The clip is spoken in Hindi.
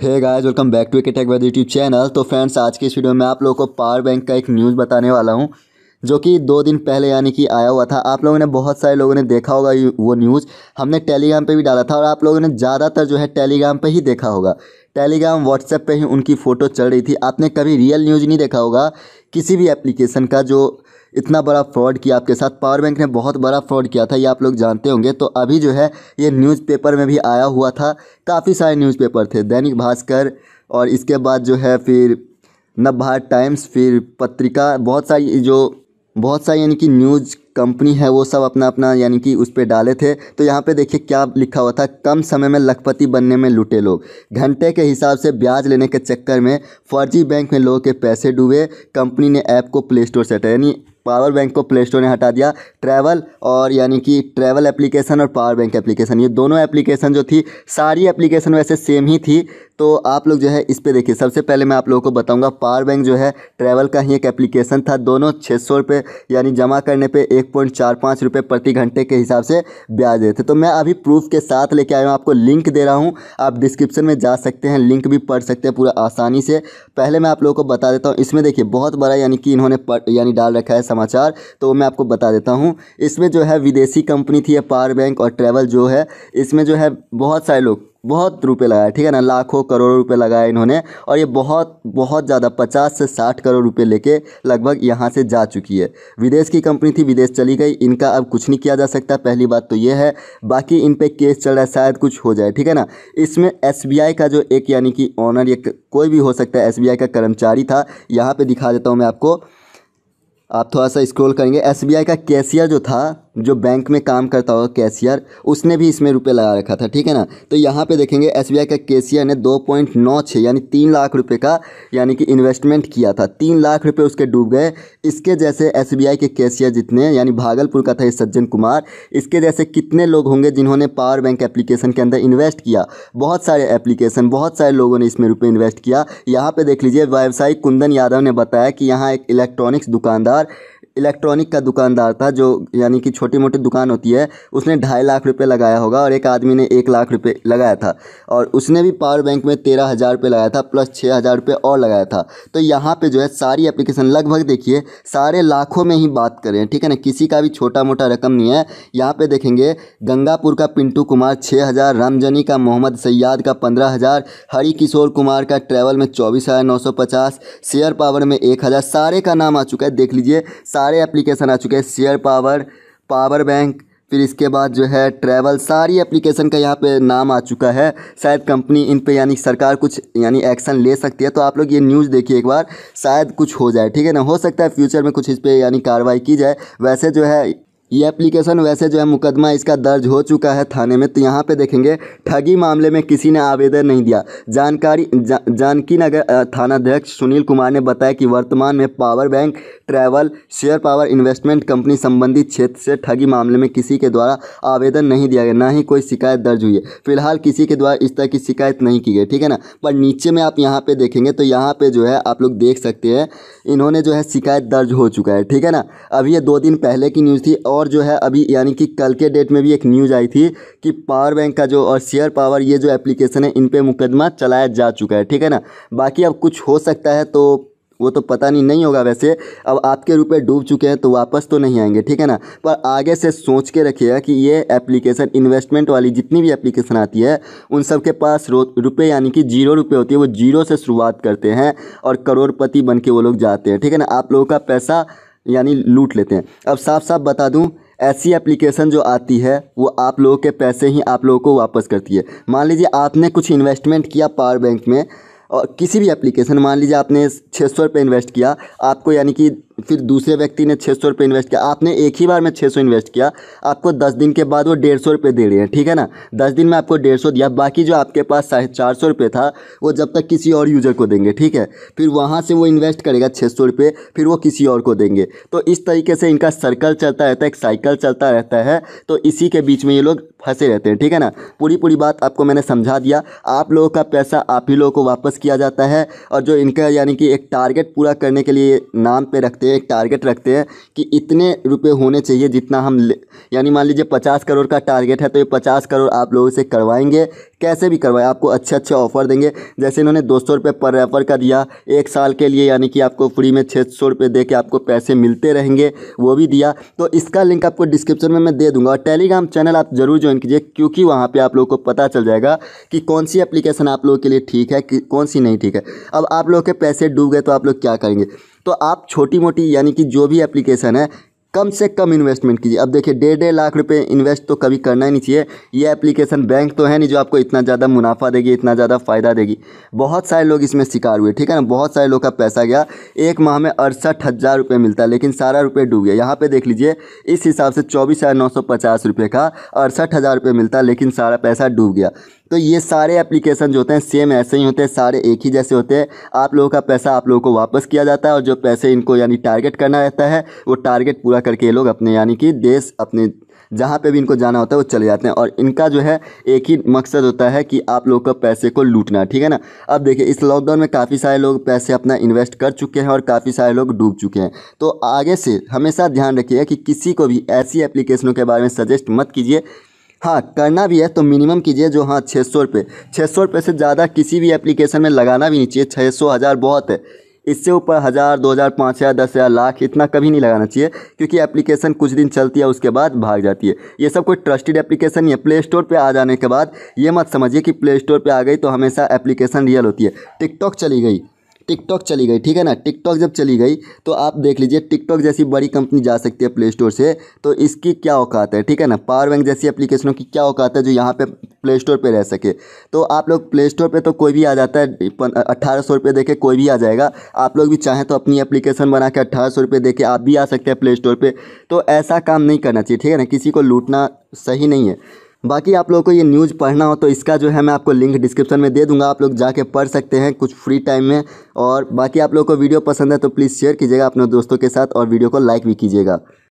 Hey guys welcome back to K tech Ved YouTube channel तो फ्रेंड्स आज की इस वीडियो में आप लोगों को पावर बैंक का एक न्यूज़ बताने वाला हूँ, जो कि दो दिन पहले यानी कि आया हुआ था। आप लोगों ने बहुत सारे लोगों ने देखा होगा वो न्यूज़ हमने टेलीग्राम पे भी डाला था और आप लोगों ने ज़्यादातर जो है टेलीग्राम पे ही देखा होगा। टेलीग्राम व्हाट्सएप पे ही उनकी फ़ोटो चल रही थी। आपने कभी रियल न्यूज़ नहीं देखा होगा, किसी भी एप्लीकेशन का जो इतना बड़ा फ्रॉड किया आपके साथ। पावर बैंक ने बहुत बड़ा फ्रॉड किया था, ये आप लोग जानते होंगे। तो अभी जो है, ये न्यूज़पेपर में भी आया हुआ था। काफ़ी सारे न्यूज़पेपर थे, दैनिक भास्कर और इसके बाद जो है फिर नवभारत टाइम्स, फिर पत्रिका, बहुत सारी जो, बहुत सारी यानी कि न्यूज़ कंपनी है, वो सब अपना अपना यानी कि उस पर डाले थे। तो यहाँ पे देखिए क्या लिखा हुआ था, कम समय में लखपति बनने में लुटे लोग। घंटे के हिसाब से ब्याज लेने के चक्कर में फर्जी बैंक में लोगों के पैसे डूबे, कंपनी ने ऐप को प्ले स्टोर से हटाया। यानी पावर बैंक को प्ले स्टोर ने हटा दिया। ट्रैवल और यानी कि ट्रैवल एप्लीकेशन और पावर बैंक एप्लीकेशन, ये दोनों एप्लीकेशन जो थी, सारी एप्लीकेशन वैसे सेम ही थी। तो आप लोग जो है इस पर देखिए। सबसे पहले मैं आप लोगों को बताऊँगा, पावर बैंक जो है, ट्रैवल का ही एक एप्लीकेशन था। दोनों छः सौ रुपये यानी जमा करने पे एक पॉइंट चार पाँच रुपये प्रति घंटे के हिसाब से ब्याज देते तो मैं अभी प्रूफ के साथ लेके आया हूँ, आपको लिंक दे रहा हूँ। आप डिस्क्रिप्शन में जा सकते हैं, लिंक भी पढ़ सकते हैं पूरा आसानी से। पहले मैं आप लोगों को बता देता हूँ, इसमें देखिए बहुत बड़ा यानी कि इन्होंने यानी डाल रखा है समाचार तो मैं आपको बता देता हूँ। इसमें जो है विदेशी कंपनी थी, पावर बैंक और ट्रैवल जो है, इसमें जो है बहुत सारे लोग बहुत रुपए लगाए, ठीक है ना? लाखों करोड़ों रुपए लगाए इन्होंने और ये बहुत बहुत ज़्यादा पचास से साठ करोड़ रुपए लेके लगभग यहाँ से जा चुकी है। विदेश की कंपनी थी, विदेश चली गई, इनका अब कुछ नहीं किया जा सकता। पहली बात तो ये है, बाकी इन पे केस चल रहा है, शायद कुछ हो जाए, ठीक है ना? इसमें एसबीआई का जो एक यानी कि ऑनर या कोई भी हो सकता है, एसबीआई का कर्मचारी था, यहाँ पर दिखा देता हूँ मैं आपको। आप थोड़ा सा स्क्रॉल करेंगे, एसबीआई का कैशियर जो था जो बैंक में काम करता होगा कैशियर, उसने भी इसमें रुपए लगा रखा था, ठीक है ना? तो यहाँ पे देखेंगे एसबीआई का कैशियर ने दो पॉइंट नौ छः यानी तीन लाख रुपए का, यानी कि इन्वेस्टमेंट किया था। तीन लाख रुपए उसके डूब गए। इसके जैसे एसबीआई के कैशियर जितने यानी भागलपुर का था ये सज्जन कुमार, इसके जैसे कितने लोग होंगे जिन्होंने पावर बैंक एप्लीकेशन के अंदर इन्वेस्ट किया? बहुत सारे एप्लीकेशन बहुत सारे लोगों ने इसमें रुपये इन्वेस्ट किया। यहाँ पर देख लीजिए, व्यवसायी कुंदन यादव ने बताया कि यहाँ एक इलेक्ट्रॉनिक्स दुकानदार इलेक्ट्रॉनिक का दुकानदार था, जो यानी कि छोटी मोटी दुकान होती है, उसने ढाई लाख रुपए लगाया होगा और एक आदमी ने एक लाख रुपए लगाया था। और उसने भी पावर बैंक में तेरह हज़ार रुपये लगाया था प्लस छः हज़ार रुपये और लगाया था। तो यहाँ पे जो है सारी एप्लीकेशन लगभग देखिए, सारे लाखों में ही बात करें, ठीक है ना? किसी का भी छोटा मोटा रकम नहीं है। यहाँ पर देखेंगे, गंगापुर का पिंटू कुमार छः हज़ार, रामजनी का मोहम्मद सैयाद का पंद्रह हज़ार, हरी किशोर कुमार का ट्रैवल में चौबीस हज़ार नौ सौ पचास, शेयर पावर में एक हज़ार, सारे का नाम आ चुका है, देख लीजिए, सारे एप्लीकेशन आ चुके हैं। शेयर पावर पावर बैंक फिर इसके बाद जो है ट्रैवल सारी एप्लीकेशन का यहाँ पे नाम आ चुका है। शायद कंपनी इन पे यानी सरकार कुछ यानी एक्शन ले सकती है। तो आप लोग ये न्यूज़ देखिए एक बार, शायद कुछ हो जाए, ठीक है ना? हो सकता है फ्यूचर में कुछ इस पर यानी कार्रवाई की जाए। वैसे जो है ये एप्लीकेशन वैसे जो है मुकदमा इसका दर्ज हो चुका है थाने में तो यहाँ पे देखेंगे ठगी मामले में किसी ने आवेदन नहीं दिया। जानकारी जा, जानकी नगर थानाध्यक्ष सुनील कुमार ने बताया कि वर्तमान में power bank travel share power investment company संबंधित क्षेत्र से ठगी मामले में किसी के द्वारा आवेदन नहीं दिया गया ना ही कोई शिकायत दर्ज हुई है। फ़िलहाल किसी के द्वारा इस तरह की शिकायत नहीं की गई ठीक है ना? पर नीचे में आप यहाँ पर देखेंगे तो यहाँ पर जो है आप लोग देख सकते हैं इन्होंने जो है शिकायत दर्ज हो चुका है ठीक है ना? अभी ये दो दिन पहले की न्यूज़ थी और जो है अभी यानी कि कल के डेट में भी एक न्यूज़ आई थी कि पावर बैंक का जो और शेयर पावर ये जो एप्लीकेशन है, इन पर मुकदमा चलाया जा चुका है, ठीक है ना? बाकी अब कुछ हो सकता है तो वो तो पता नहीं नहीं होगा वैसे। अब आपके रुपए डूब चुके हैं तो वापस तो नहीं आएँगे, ठीक है ना? पर आगे से सोच के रखिएगा कि ये एप्लीकेशन इन्वेस्टमेंट वाली जितनी भी एप्लीकेशन आती है, उन सब के पास रुपए यानी कि ज़ीरो रुपये होती है, वो ज़ीरो से शुरुआत करते हैं और करोड़पति बन के वो लोग जाते हैं, ठीक है ना? आप लोगों का पैसा यानी लूट लेते हैं। अब साफ़ साफ़ बता दूँ, ऐसी एप्लीकेशन जो आती है, वो आप लोगों के पैसे ही आप लोगों को वापस करती है। मान लीजिए आपने कुछ इन्वेस्टमेंट किया पावर बैंक में, और किसी भी एप्लीकेशन मान लीजिए आपने छः सौ रुपये इन्वेस्ट किया, आपको यानी कि फिर दूसरे व्यक्ति ने छः सौ रुपये इन्वेस्ट किया। आपने एक ही बार में छः सौ इन्वेस्ट किया। आपको दस दिन के बाद वो डेढ़ सौ रुपये दे रहे हैं, ठीक है ना? दस दिन में आपको डेढ़ सौ दिया। बाकी जो आपके पास साढ़े चार सौ रुपये था, वो जब तक किसी और यूज़र को देंगे, ठीक है? फिर वहाँ से वो इन्वेस्ट करेगा छः सौ रुपये, फिर वो किसी और को देंगे। तो इस तरीके से इनका सर्कल चलता रहता है, एक साइकिल चलता रहता है। तो इसी के बीच में ये लोग फंसे रहते हैं, ठीक है ना? पूरी पूरी बात आपको मैंने समझा दिया। आप लोगों का पैसा आप ही लोगों को वापस किया जाता है। और जो इनका यानी कि एक टारगेट पूरा करने के लिए नाम पे रखते हैं एक टारगेट रखते हैं कि इतने रुपए होने चाहिए जितना हम यानी मान लीजिए पचास करोड़ का टारगेट है तो ये पचास करोड़ आप लोगों से करवाएँगे कैसे भी करवाए, आपको अच्छे अच्छे ऑफ़र देंगे। जैसे इन्होंने दो सौ रुपये पर रेफर का दिया, एक साल के लिए, यानी कि आपको फ्री में छः सौ रुपये दे के आपको पैसे मिलते रहेंगे, वो भी दिया। तो इसका लिंक आपको डिस्क्रिप्शन में मैं दे दूँगा, और टेलीग्राम चैनल आप ज़रूर ज्वाइन कीजिए, क्योंकि वहाँ पर आप लोग को पता चल जाएगा कि कौन सी एप्लीकेशन आप लोगों के लिए ठीक है कौन सी नहीं ठीक है। अब आप लोग के पैसे डूब गए तो आप लोग क्या करेंगे? तो आप छोटी मोटी यानी कि जो भी एप्लीकेशन है कम से कम इन्वेस्टमेंट कीजिए। अब देखिए, डेढ़ डेढ़ लाख रुपए इन्वेस्ट तो कभी करना ही नहीं चाहिए। ये एप्लीकेशन बैंक तो है नहीं जो आपको इतना ज़्यादा मुनाफा देगी, इतना ज़्यादा फ़ायदा देगी। बहुत सारे लोग इसमें शिकार हुए, ठीक है ना? बहुत सारे लोग का पैसा गया। एक माह में अड़सठ हज़ार रुपये मिलता है, लेकिन सारा रुपये डूब गया। यहाँ पर देख लीजिए, इस हिसाब से चौबीस हज़ार नौ सौ पचास रुपये का अड़सठ हज़ार रुपये मिलता है, लेकिन सारा पैसा डूब गया। तो ये सारे एप्लीकेशन जो होते हैं सेम ऐसे ही होते हैं, सारे एक ही जैसे होते हैं। आप लोगों का पैसा आप लोगों को वापस किया जाता है और जो पैसे इनको यानी टारगेट करना रहता है, वो टारगेट पूरा करके ये लोग अपने यानी कि देश, अपने जहाँ पे भी इनको जाना होता है, वो चले जाते हैं। और इनका जो है, एक ही मकसद होता है कि आप लोग का पैसे को लूटना, ठीक है ना? अब देखिए, इस लॉकडाउन में काफ़ी सारे लोग पैसे अपना इन्वेस्ट कर चुके हैं और काफ़ी सारे लोग डूब चुके हैं। तो आगे से हमेशा ध्यान रखिएगा कि किसी को भी ऐसी एप्लीकेशनों के बारे में सजेस्ट मत कीजिए हाँ करना भी है तो मिनिमम कीजिए जो हाँ छः सौ रुपये छः सौ रुपये से ज़्यादा किसी भी एप्लीकेशन में लगाना भी नहीं चाहिए। छः सौ, हज़ार बहुत है। इससे ऊपर हज़ार, दो हज़ार, पाँच हज़ार, दस हज़ार, लाख इतना कभी नहीं लगाना चाहिए, क्योंकि एप्लीकेशन कुछ दिन चलती है, उसके बाद भाग जाती है। ये सब कोई ट्रस्टेड एप्लीकेशन नहीं है। प्ले स्टोर पर आ जाने के बाद ये मत समझिए कि प्ले स्टोर पर आ गई तो हमेशा एप्लीकेशन रियल होती है। टिकटॉक चली गई। टिकटॉक चली गई, ठीक है ना? टिकटॉक जब चली गई तो आप देख लीजिए, टिकटॉक जैसी बड़ी कंपनी जा सकती है प्ले स्टोर से तो इसकी क्या औकात है, ठीक है ना? पावर बैंक जैसी एप्लीकेशनों की क्या औकात है जो यहाँ पे प्ले स्टोर पे रह सके? तो आप लोग प्ले स्टोर पे तो कोई भी आ जाता है अट्ठारह सौ रुपये दे कोई भी आ जाएगा। आप लोग भी चाहें तो अपनी एप्लीकेशन बना के अट्ठारह सौ रुपये दे के आप भी आ सकते हैं प्ले स्टोर पर तो ऐसा काम नहीं करना चाहिए, ठीक है ना? किसी को लूटना सही नहीं है। बाकी आप लोगों को ये न्यूज़ पढ़ना हो तो इसका जो है मैं आपको लिंक डिस्क्रिप्शन में दे दूँगा, आप लोग जाके पढ़ सकते हैं कुछ फ्री टाइम में। और बाकी आप लोगों को वीडियो पसंद है तो प्लीज़ शेयर कीजिएगा अपने दोस्तों के साथ और वीडियो को लाइक भी कीजिएगा।